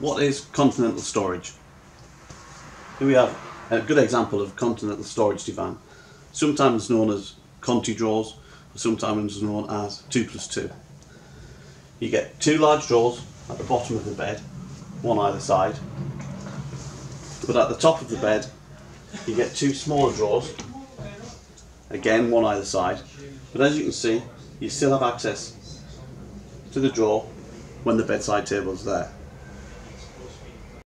what is continental storage? Here we have a good example of continental storage divan, sometimes known as Conti drawers, sometimes known as 2 plus 2. You get two large drawers at the bottom of the bed, one either side, but at the top of the bed you get two smaller drawers, again one either side, but as you can see you still have access to the drawer when the bedside table is there.